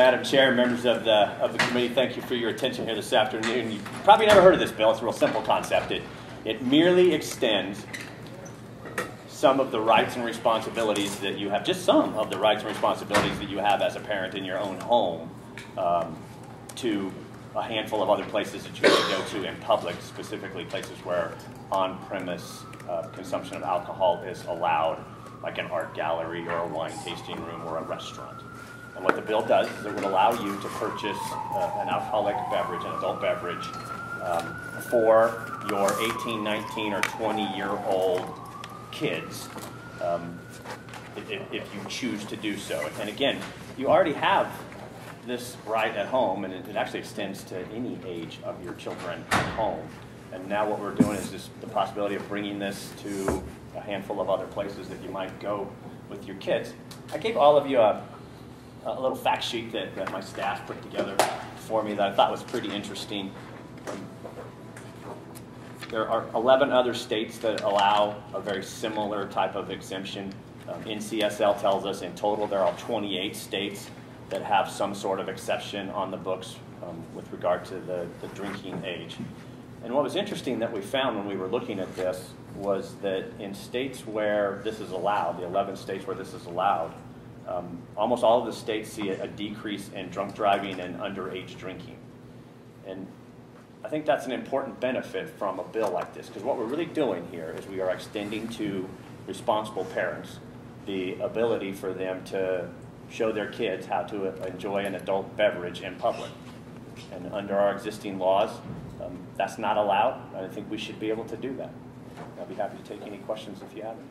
Madam Chair, members of the, of the committee, thank you for your attention here this afternoon. You probably never heard of this bill. It's a real simple concept. It, it merely extends some of the rights and responsibilities that you have, just some of the rights and responsibilities that you have as a parent in your own home um, to a handful of other places that you can go to in public, specifically places where on-premise uh, consumption of alcohol is allowed, like an art gallery or a wine tasting room or a restaurant. And what the bill does is it would allow you to purchase uh, an alcoholic beverage, an adult beverage, um, for your 18, 19, or 20 year old kids um, if, if, you choose to do so. And again, you already have this right at home, and it, it actually extends to any age of your children at home. And now what we're doing is just the possibility of bringing this to a handful of other places that you might go with your kids. I gave all of you a, a little fact sheet that, that my staff put together for me that I thought was pretty interesting. There are 11 other states that allow a very similar type of exemption. Um, NCSL tells us in total there are 28 states that have some sort of exception on the books um, with regard to the, the drinking age. And what was interesting that we found when we were looking at this was that in states where this is allowed, the 11 states where this is allowed, um, almost all of the states see a, a decrease in drunk driving and underage drinking. And I think that's an important benefit from a bill like this, because what we're really doing here is we are extending to responsible parents the ability for them to show their kids how to enjoy an adult beverage in public. And under our existing laws, um, that's not allowed. I think we should be able to do that. I'll be happy to take any questions if you have any.